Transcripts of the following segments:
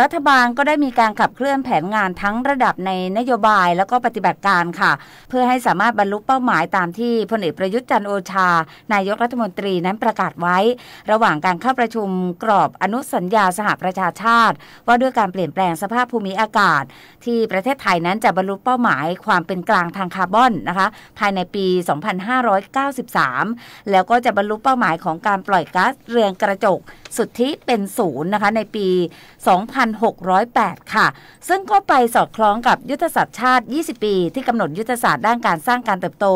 รัฐบาลก็ได้มีการขับเคลื่อนแผนงานทั้งระดับในนโยบายแล้วก็ปฏิบัติการค่ะ เพื่อให้สามารถบรรลุเป้าหมายตามที่พลเอกประยุทธ์จันโอชา นายกรัฐมนตรีนั้นประกาศไว้ ระหว่างการเข้าประชุมกรอบอนุสัญญาสหประชาชาติ ว่าด้วยการเปลี่ยนแปลงสภาพภูมิอากาศ ที่ประเทศไทยนั้นจะบรรลุเป้าหมายความเป็นกลางทางคาร์บอนนะคะภายในปี 2593 แล้วก็จะบรรลุเป้าหมายของการปล่อยก๊าซเรือนกระจกสุทธิเป็นศูนย์นะคะในปี 2 2608 ค่ะ ซึ่งก็ไปสอดคล้องกับยุทธศาสตร์ชาติ 20 ปี ที่กำหนดยุทธศาสตร์ด้านการสร้างการเติบโต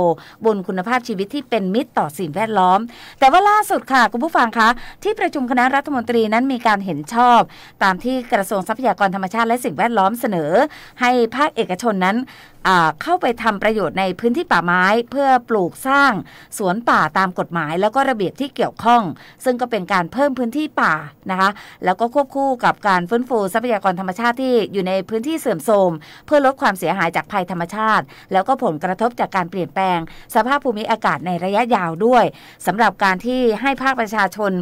บนคุณภาพชีวิตที่เป็นมิตรต่อสิ่งแวดล้อม แต่ว่าล่าสุดค่ะ คุณผู้ฟังคะที่ประชุมคณะรัฐมนตรีนั้นมีการเห็นชอบ ตามที่กระทรวงทรัพยากรธรรมชาติและสิ่งแวดล้อมเสนอ ให้ภาคเอกชนนั้น เข้าไปทำประโยชน์ในพื้นที่ป่าไม้ เพื่อปลูกสร้างสวนป่าตามกฎหมาย แล้วก็ระเบียบที่เกี่ยวข้อง ซึ่งก็เป็นการเพิ่มพื้นที่ป่านะคะ แล้วก็ควบคู่กับการฟื้นฟูทรัพยากรธรรมชาติที่อยู่ในพื้นที่เสื่อมโทรมเพื่อลดความเสียหายจากภัยธรรมชาติ แล้วก็ผลกระทบจากการเปลี่ยนแปลง สภาพภูมิอากาศในระยะยาวด้วยสำหรับการที่ให้ภาคประชาชน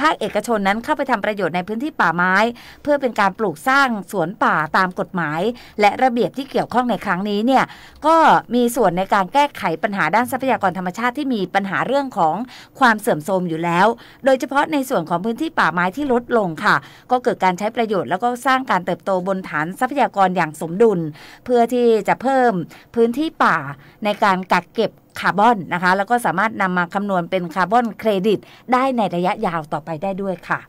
ภาคเอกชนนั้นเข้าไปทำประโยชน์ในพื้นที่ป่าไม้ เพื่อเป็นการปลูกสร้างสวนป่าตามกฎหมาย และระเบียบที่เกี่ยวข้องในครั้งนี้เนี่ยก็มีส่วนในการแก้ไขปัญหาด้านทรัพยากรธรรมชาติที่มีปัญหาเรื่องของความเสื่อมโทรมอยู่แล้ว โดยเฉพาะในส่วนของพื้นที่ป่าไม้ที่ลดลงค่ะ ก็เกิดการใช้ประโยชน์แล้วก็สร้างการเติบโตบนฐานทรัพยากรอย่างสมดุล เพื่อที่จะเพิ่มพื้นที่ป่าในการกักเก็บคาร์บอนนะคะ แล้วก็สามารถนำมาคำนวณเป็นคาร์บอนเครดิต ได้ในระยะยาวต่อไปได้ด้วยค่ะ